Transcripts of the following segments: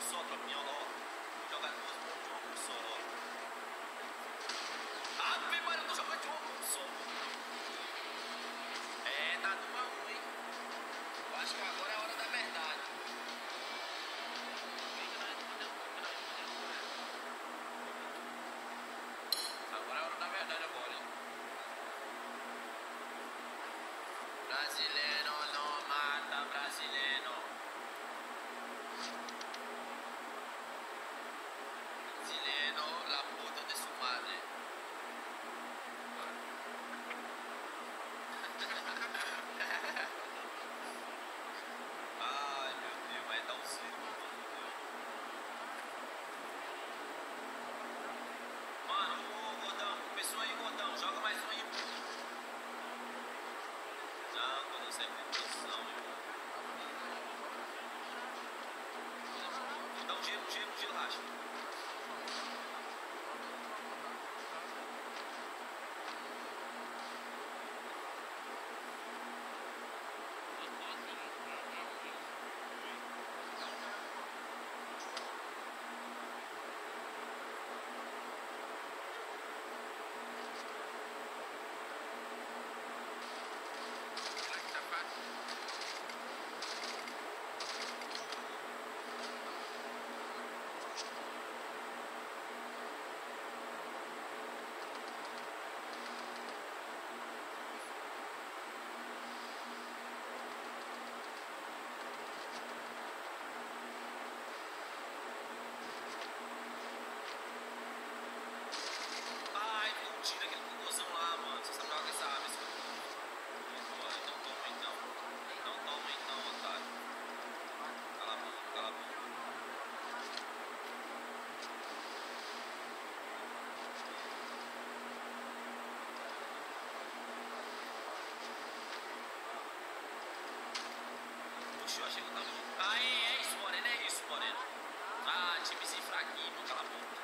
扫他们尿道了要不然就是装成扫道了 tiro de lastro. Deixou a gente. Aí, é isso, Moreno, é isso, Moreno. Ah, time sem fraquinho, cala a boca.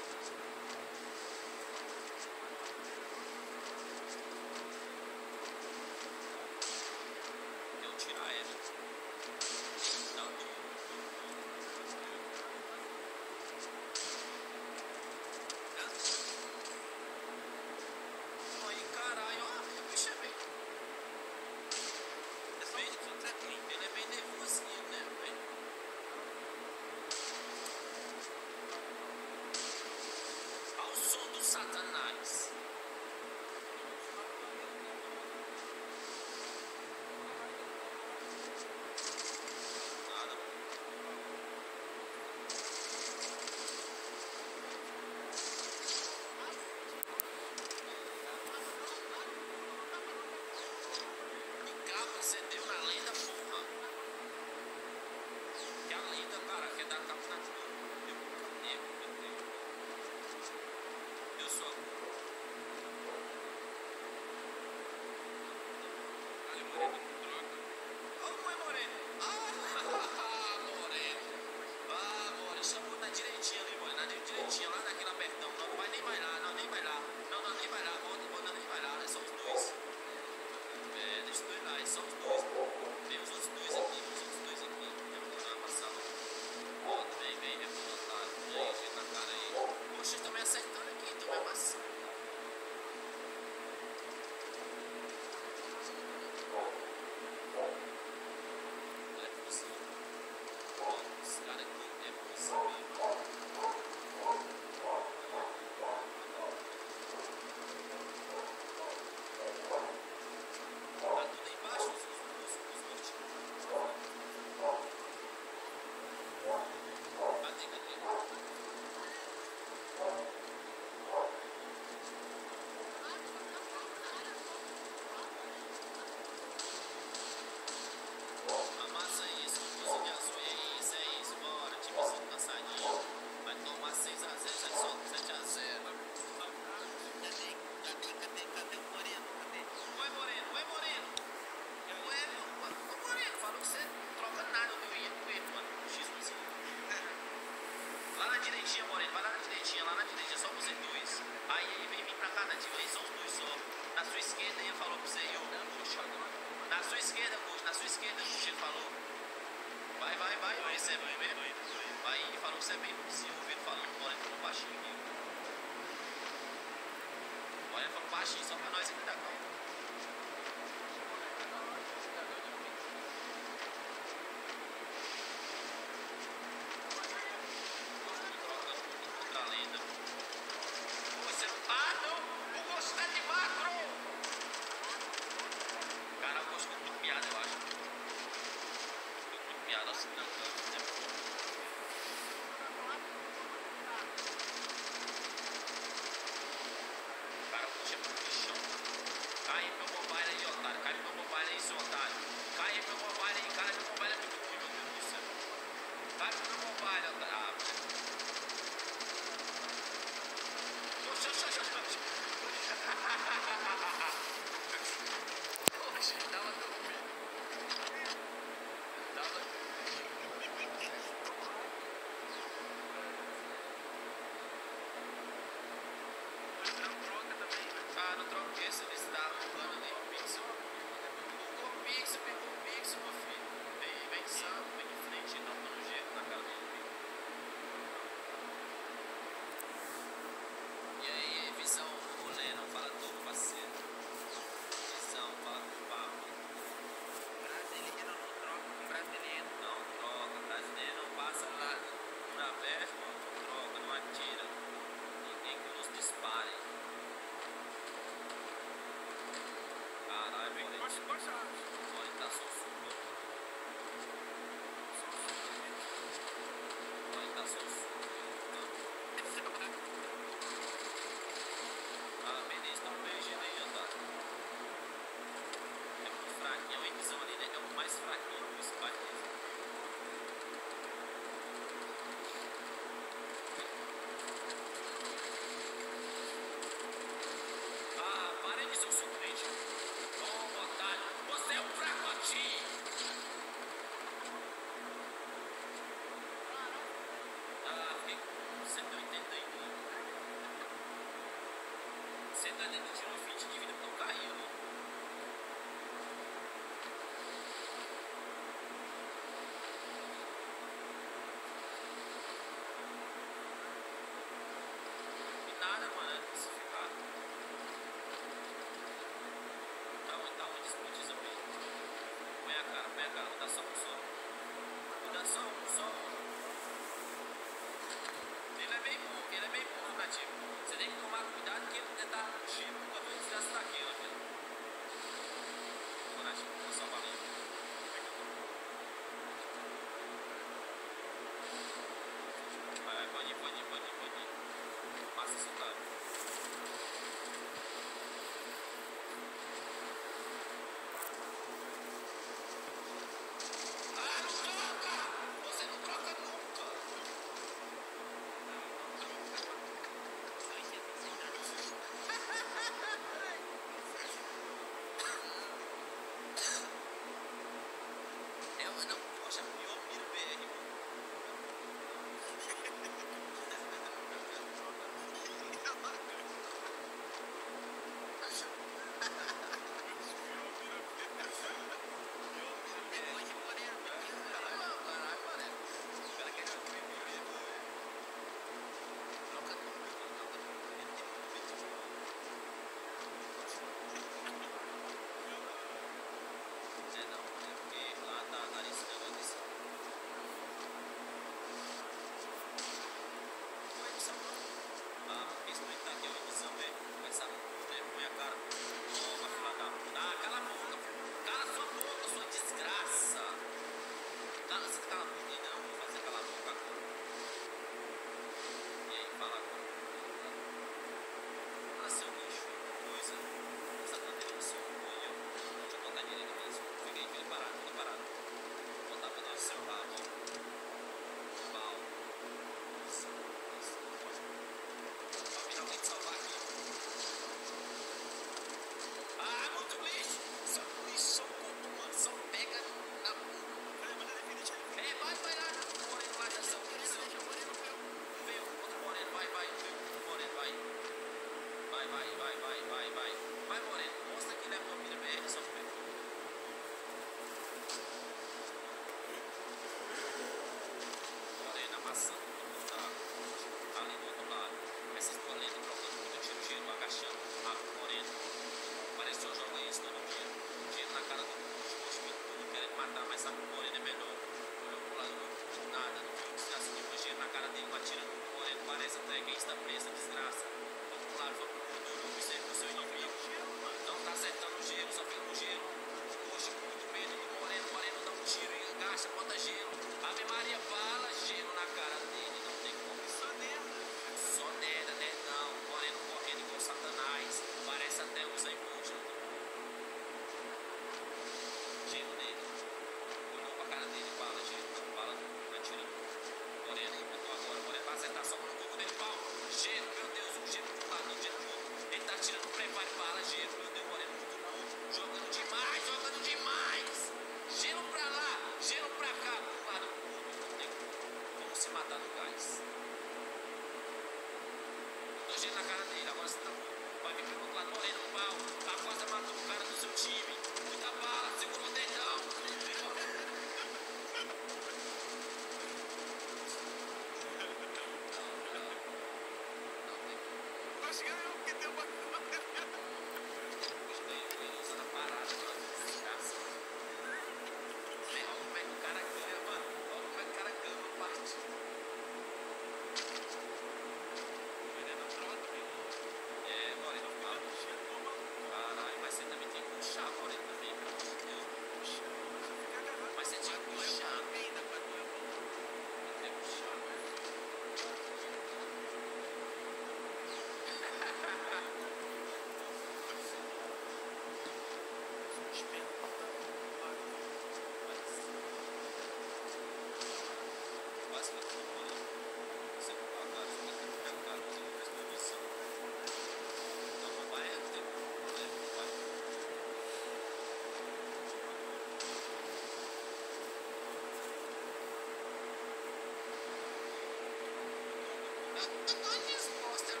Anonymous poster